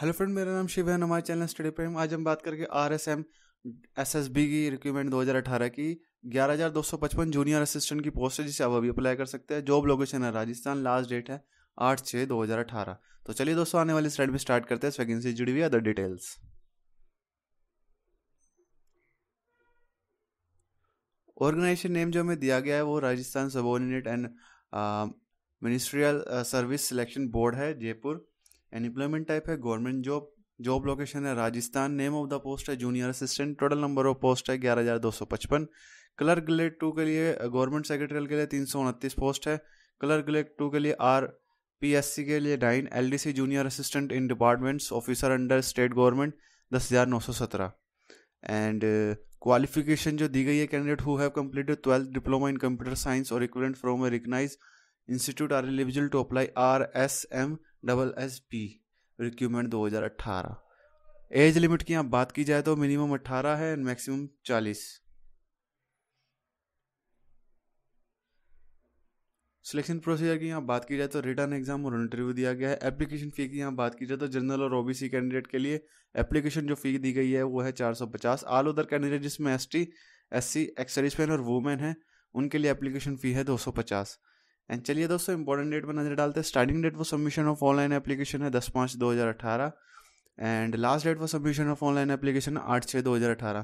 Hello friend, मेरा नाम शिव है हमारे चैनल स्टडी प्राइम आज हम बात करेंगे R S M S S B की रिक्रूटमेंट 2018 की। 11255 जूनियर असिस्टेंट की पोस्ट है, जिसे आप अभी अप्लाई कर सकते हैं। जॉब लोकेशन है राजस्थान। लास्ट डेट है आठ छः दो हज़ार अठारह। तो चलिए दोस्तों, आने वाली स्लाइड में स्टार्ट करते हैं। वैकेंसी जुड़ी हुई अदर डिटेल्स ऑर्गेनाइजेशन नेम जो हमें दिया गया है, वो Rajasthan subordinate and ministerial service selection board है, जयपुर। एम्प्लॉयमेंट टाइप है गवर्नमेंट जॉब जॉब लोकेशन है Rajasthan name of the post है junior assistant total number of post है, ग्यारह हज़ार दो सौ पचपन। क्लर्क ग्लेड टू के लिए गवर्नमेंट सेक्रेटरियल के लिए तीन सौ उनतीस पोस्ट है। क्लर्क ग्लेड टू के लिए आर पी एस सी के लिए nine L D C junior assistant in departments officer under state government दस हज़ार नौ सौ सत्रह। एंड क्वालिफिकेशन जो दी गई है candidate who have completed twelfth diploma in computer science और equivalent from a recognised institute are eligible to apply R S M double S P requirement दो हज़ार अट्ठारह एज लिमिट की यहाँ बात की जाए तो मिनिमम अट्ठारह है एंड मैक्सिमम चालीस। सिलेक्शन प्रोसीजर की यहाँ बात की जाए तो रिटर्न एग्ज़ाम और इंटरव्यू दिया गया है। एप्लीकेशन फ़ी की यहाँ बात की जाए तो जनरल और ओबीसी कैंडिडेट के लिए एप्लीकेशन जो फ़ी दी गई है वो है चार सौ पचास। आल उदर कैंडिडेट जिसमें S T S C ex और वुमेन है, उनके लिए एप्लीकेशन फ़ी है दो सौ पचास। एंड चलिए दोस्तों इंपॉर्टेंट डेट पर नज़र डालते हैं। Starting date for submission of online application है दस पाँच दो हज़ार अठारह। And last date for submission of online application आठ छः दो हज़ार अठारह।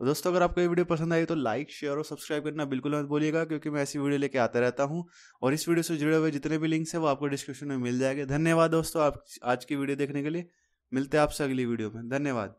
तो दोस्तों, अगर आपको ये वीडियो पसंद आई तो लाइक शेयर और सब्सक्राइब करना बिल्कुल मत बोलिएगा क्योंकि मैं ऐसी वीडियो लेके आता रहता हूँ। और इस वीडियो से जुड़े हुए जितने भी लिंक्स हैं, वो आपको डिस्क्रिप्शन में मिल जाएँगे। धन्यवाद दोस्तों आप आज की वीडियो देखने के लिए। मिलते हैं आपसे अगली वीडियो में। धन्यवाद।